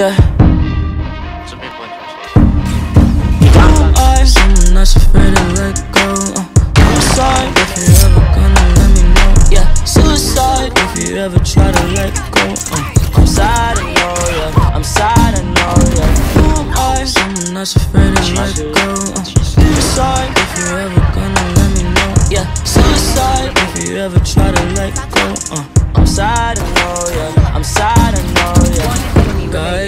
Yeah. Someone that's afraid to let go. If you ever gonna let me know. Yeah, suicide if you ever try to let go. Uh, I'm sad, I know, yeah. I'm sad, I know, am Someone that's afraid to let go. Suicide if you ever gonna let me know. Yeah, suicide if you ever try to let go. I'm sad, I know, yeah. I'm sad.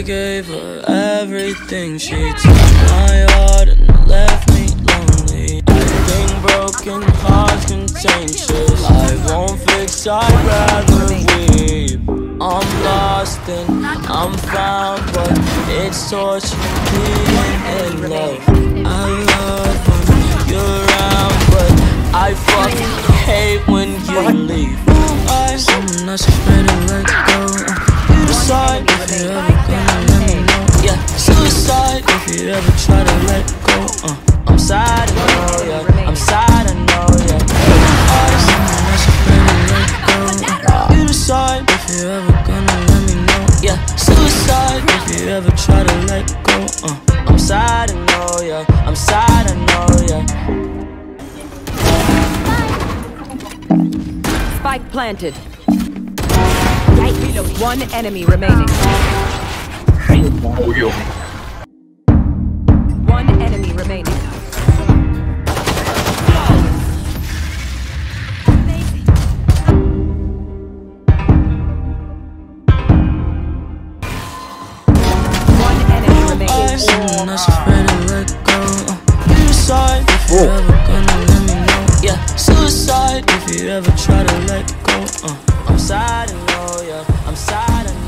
I gave her everything. She took my heart and left me lonely. I think broken hearts contagious. I won't fix, I'd rather weep. I'm lost and I'm found, but it's torture being in love. I love when you're around, but I fucking hate when you leave. I'm someone suicide if you ever try to let go. Uh, I'm sad, I know, yeah. I'm sad, I know, yeah. I'm someone that's afraid to let go. Uh, you decide if you ever gonna let me know. Yeah, suicide if you ever try to let go. Uh, I'm sad, I know, yeah. I'm sad, I know, yeah. Spike planted. One enemy remaining. One Never gonna let me know. Yeah, suicide if you ever try to let go. Uh, I'm sad and low, yeah, I'm sad and